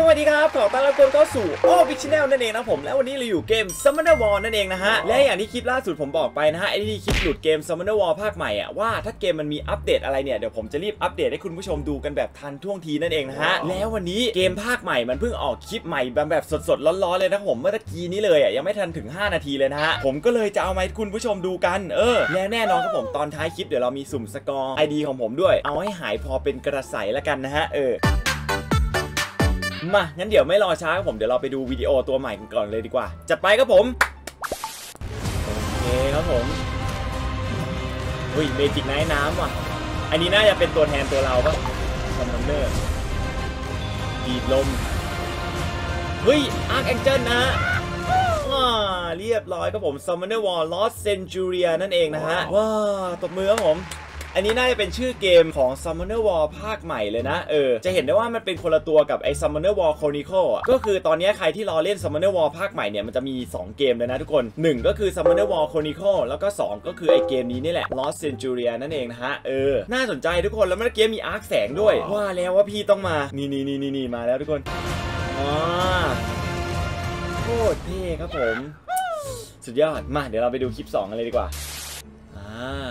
สวัสดีครับขอต้อนรับทุกคนเข้าสู่โอ้พิชแนลนั่นเองนะผมแล้ววันนี้เราอยู่เกม Summoner War นั่นเองนะฮะ และอย่างที่คลิปล่าสุดผมบอกไปนะฮะไอ้ที่คลิปหลุดเกม Summoner War ภาคใหม่อะว่าถ้าเกมมันมีอัปเดตอะไรเนี่ยเดี๋ยวผมจะรีบอัปเดตให้คุณผู้ชมดูกันแบบทันท่วงทีนั่นเองนะฮะ แล้ววันนี้เกมภาคใหม่มันเพิ่งออกคลิปใหม่แบบแบบสดๆร้อนๆเลยนะผมเมื่อตะกี้นี้เลยอะยังไม่ทันถึง 5 นาทีเลยนะฮะผมก็เลยจะเอามาให้คุณผู้ชมดูกันเออและแน่นอนครับผมตอนท้ายคลิปเดี๋ยวเรามีสุ่มสกอร์ ID ของผมด้วย เอาให้หายพอเป็นกระใสแล้วกันนะฮะเออ มางั้นเดี๋ยวไม่รอช้าครับผมเดี๋ยวเราไปดูวิดีโอตัวใหม่กันก่อนเลยดีกว่า จัดไปครับผมโอเคครับผมอุ้ย Magic Knight น้ำว่ะ อันนี้น่าจะเป็นตัวแทนตัวเราปะ commander ดีดลมเฮ้ย Archangel นะฮะว้าเรียบร้อยครับผม Summoner War Lost Centuria นั่นเองนะฮะว้าตบมือครับผม อันนี้น่าจะเป็นชื่อเกมของ Summoner War ภาคใหม่เลยนะ เออ จะเห็นได้ว่ามันเป็นคนละตัวกับไอ้ Summoner War Chronicle อะก็คือตอนนี้ใครที่รอเล่น Summoner War ภาคใหม่เนี่ยมันจะมี 2 เกมเลยนะทุกคน 1 ก็คือ Summoner War Chronicle แล้วก็ 2 ก็คือไอ้เกมนี้นี่แหละ Lost Centuria นั่นเองนะฮะ เออ น่าสนใจทุกคน แล้วเมื่อกี้มี Arch แสงด้วย ว่าแล้วว่าพี่ต้องมา นี่นี่นี่นี่มาแล้วทุกคนอ่าโคตรเท่ครับผม สุดยอด มาเดี๋ยวเราไปดูคลิป2กันเลยดีกว่า อ่า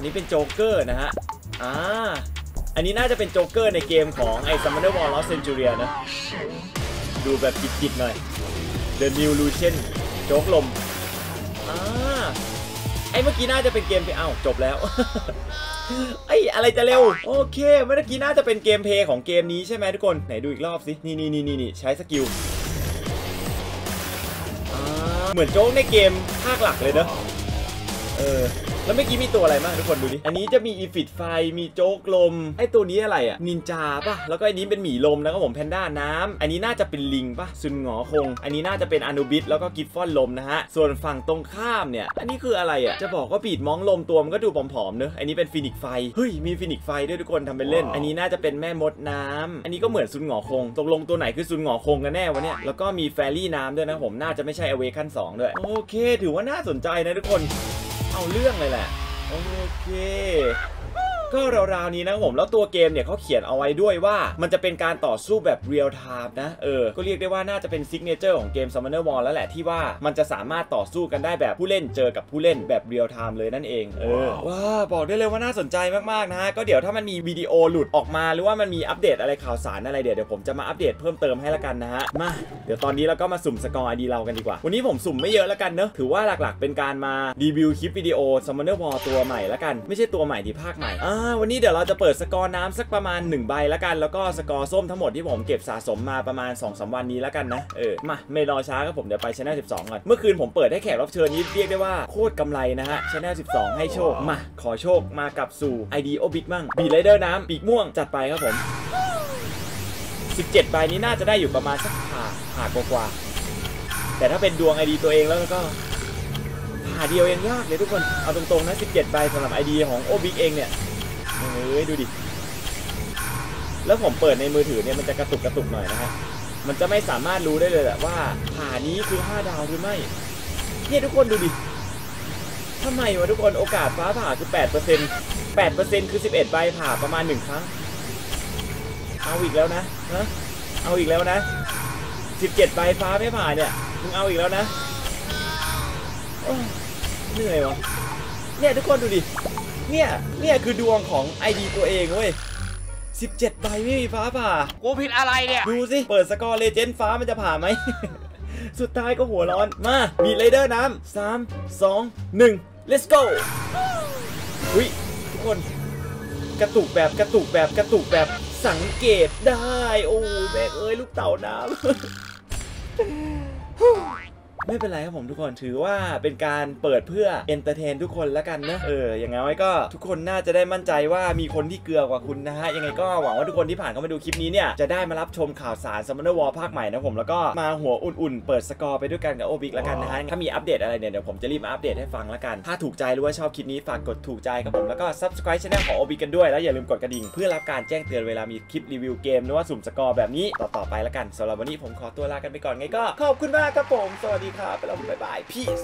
อันนี้เป็นโจ๊กเกอร์นะฮะ อ่า อันนี้น่าจะเป็นโจ๊กเกอร์ในเกมของไอ้ Summoner War Lost Centuria นะ ดูแบบจิตๆหน่อย The New Lushen โจ๊กลม อ่า ไอ้เมื่อกี้น่าจะเป็น gameplay อ้าวจบแล้ว ไอ้ยอะไรจะเร็ว โอเค เมื่อกี้น่าจะเป็น gameplay ของเกมนี้ใช่ไหมทุกคน ไหนดูอีกรอบสิ นี่นี่นี่นี่นี่ใช้ skill อ่าเหมือนโจ๊กในเกมภาคหลักเลยเนอะเออ แล้วเมื่อกี้มีตัวอะไรบ้างทุกคนดูดิ อันนี้จะมี Ifrit ไฟ มีโจ๊กลม ไอตัวนี้อะไรอะนินจาป่ะ แล้วก็อันนี้เป็นหมีลมนะครับผมแพนด้าน้ำอันนี้น่าจะเป็นลิงป่ะซุนหงอคง อันนี้น่าจะเป็น Anubis แล้วก็ Griffon ลมนะฮะ ส่วนฝั่งตรงข้ามเนี่ย อันนี้คืออะไรอะจะบอกว่า Beast Monk ลมตัวมันก็ดูผอมๆเนอะอันนี้เป็น Phoenix ไฟ เฮ้ย มี Phoenix ไฟด้วยทุกคนทำเป็นเล่น อันนี้น่าจะเป็นแม่มดน้ำอันนี้ก็เหมือนซุนหงอคง ตกลงตัวไหนคือซุนหงอคงกันแน่วะเนี่ย แล้วก็มี Fairy น้ำด้วยนะครับผม น่าจะไม่ใช่ awaken สองด้วย โอเค ถือว่าน่าสนใจนะทุกคน เอาเรื่องเลยแหละ โอเค ก็ราวๆนี้นะครับผมแล้วตัวเกมเนี่ยเขาเขียนเอาไว้ด้วยว่า มันจะเป็นการต่อสู้แบบเรียลไทม์นะเออก็เรียกได้ว่าน่าจะเป็น signature ของเกม Summoner War แล้วแหละที่ว่ามันจะสามารถต่อสู้กันได้แบบผู้เล่นเจอกับผู้เล่นแบบเรียลไทม์เลยนั่นเองเออว้าบอกได้เลยว่าน่าสนใจมากๆนะก็เดี๋ยวถ้ามันมีวิดีโอหลุดออกมาหรือว่ามันมีอัปเดตอะไรข่าวสารอะไรเดี๋ยวเดี๋ยวผมจะมาอัปเดตเพิ่มเติมให้ละกันนะฮะมาเดี๋ยวตอนนี้เราก็มาสุ่ม scroll ไอดีเรากันดีกว่า วันนี้ผมสุ่มไม่เยอะละกันเนอะถือว่าหลักๆ เป็นการมารีวิวคลิปวิดีโอ Summoner War ตัวใหม่ละกัน ไม่ใช่ตัวใหม่ที่ภาคใหม่อ่าวันนี้เดี๋ยวเราจะเปิด scroll น้ำสักประมาณ1ใบละกัน แล้วก็ scroll ส้มทั้งหมดที่ผมเก็บสะสมมาประมาณ2-3วันนี้ละกันนะ เออ มาไม่รอช้าครับผมเดี๋ยวไปช anel 12ก่อน เมื่อคืนผมเปิดให้แขกรับเชิญนี้เรียกได้ว่าโคตรกำไรนะฮะช anel 12ให้โชค มา ขอโชคมากับสู่ ID o b i g มั่งบีไรเดอร์น้ำปีกม่วงจัดไปครับผม 17ใบนี้น่าจะได้อยู่ประมาณสักผ่าผ่ากว่าๆแต่ถ้าเป็นดวง ID ตัวเองแล้วก็ผ่าเดียวยังยากเลยทุกคนเอาตรงๆนะ17ใบสำหรับ ID ของ o b i g เองเนี่ย เฮ้ยดูดิ แล้วผมเปิดในมือถือเนี่ยมันจะกระตุกกระตุกหน่อยนะฮะ มันจะไม่สามารถรู้ได้เลยแหละว่าผ่านี้คือ5ดาวหรือไม่ เนี่ยทุกคนดูดิทำไมวะทุกคนโอกาสฟ้าผ่าคือ8% 8%คือ 11 ใบผ่าประมาณ 1 ครั้ง เอาอีกแล้วนะฮะเอาอีกแล้วนะ 17 ใบฟ้าไม่ผ่าเนี่ย มึงเอาอีกแล้วนะเหนื่อยวะเนี่ยทุกคนดูดิ เนี่ย เนี่ยคือดวงของ ID ตัวเองเว้ย17ใบไม่มีฟ้าผ่า กูผิดอะไรเนี่ย ดูสิ เปิดสกอร์เลเจนด์ฟ้ามันจะผ่าไหม สุดท้ายก็หัวร้อน มา Beast Rider น้ำสามสองหนึ่ง let's go อุ้ยทุกคน กระตุกแบบกระตุกแบบกระตุกแบบสังเกตได้ โอ้แบกเอ้ย ลูกเต่าน้ำ ไม่เป็นไรครับผมทุกคนถือว่าเป็นการเปิดเพื่อ entertain ทุกคนแล้วกันนะเอออย่างน้อยก็ทุกคนน่าจะได้มั่นใจว่ามีคนที่เกลือกว่าคุณนะฮะยังไงก็หวังว่าทุกคนที่ผ่านเข้ามาดูคลิปนี้เนี่ยจะได้มารับชมข่าวสาร Summoner War ภาคใหม่นะผมแล้วก็มาหัวอุ่นๆ เปิด scroll ไปด้วยกันกับโอบิกแล้วกันนะฮะถ้ามีอัปเดตอะไรเนี่ยเดี๋ยวผมจะรีบมาอัปเดตให้ฟังแล้วกัน ถ้าถูกใจหรือว่าชอบคลิปนี้ฝากกดถูกใจครับผมแล้วก็ subscribe channel ของโอบิกันด้วยแล้วอย่าลืมกดกระดิ่งเพื่อรับการแจ้งเตือนเวลามีคลิปรีวิวเกมหรือว่าสุ่มสกอร์แบบนี้ต่อๆไปแล้วกันสำหรับวันนี้ผมขอตัวลากันไปก่อนไงก็ขอบคุณมากครับผมสวัสดีครับครับไปแล้วบ๊ายบายพีซ